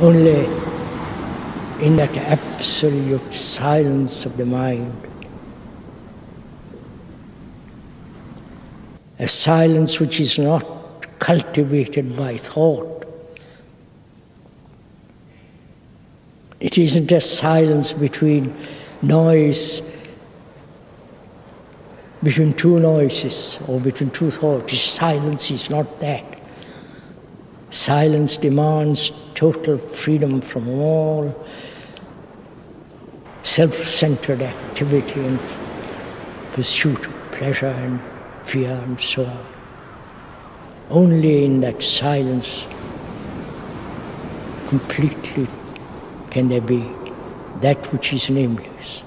Only in that absolute silence of the mind, a silence which is not cultivated by thought. It isn't a silence between noise, between two noises or between two thoughts. Silence is not that. Silence demands total freedom from all self centered activity and pursuit of pleasure and fear and so on. Only in that silence completely can there be that which is nameless.